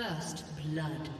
First blood.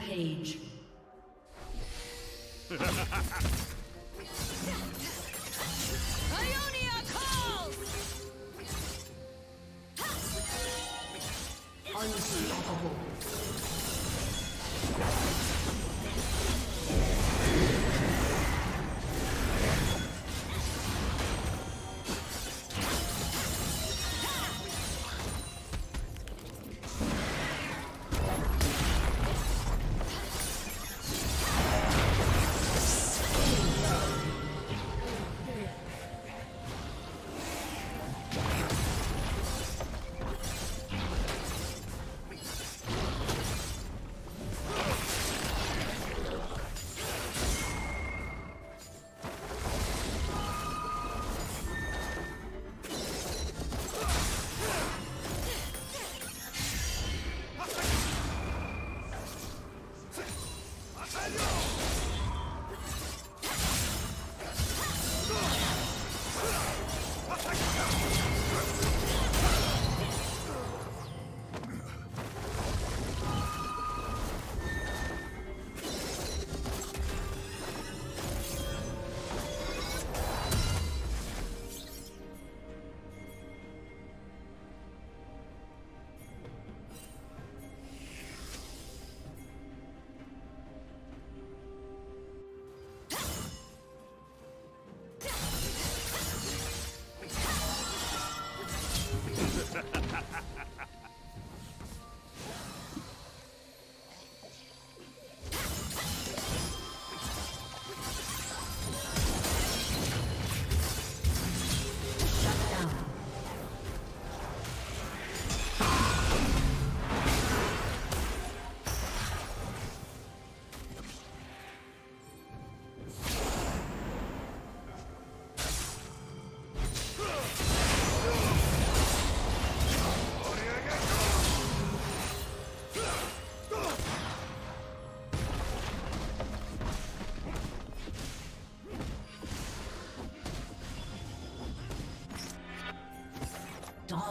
Rampage.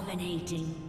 Dominating.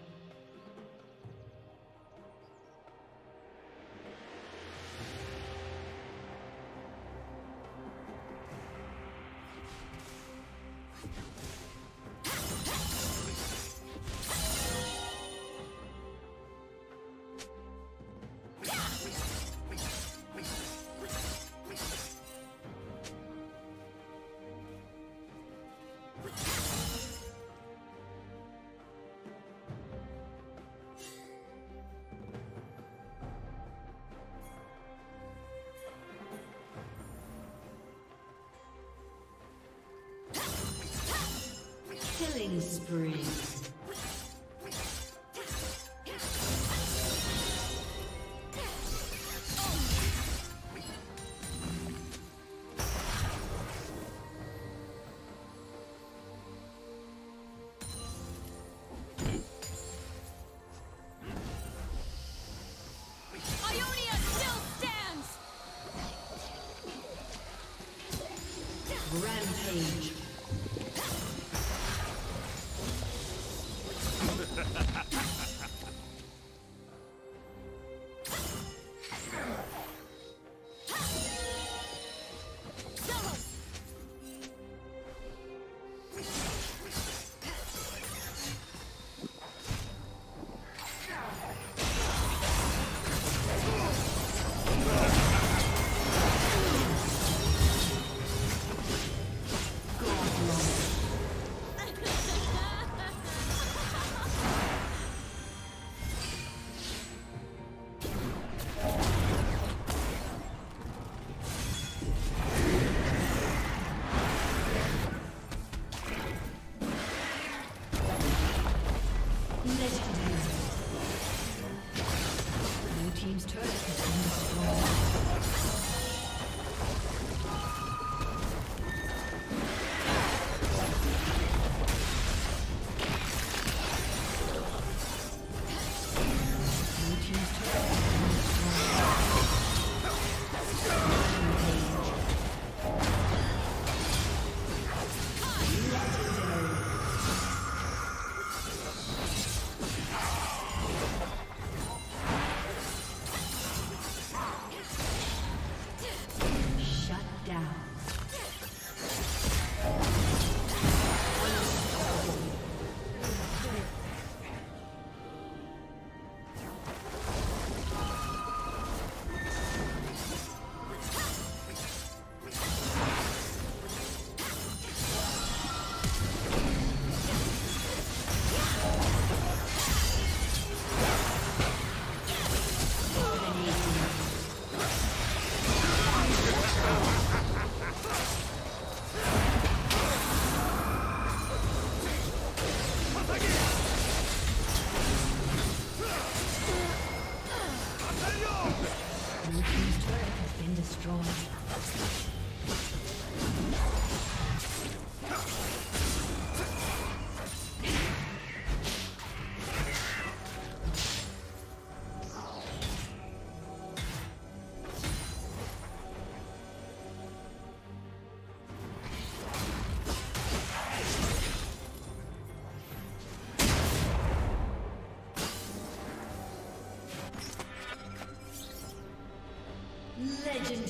Killing spree.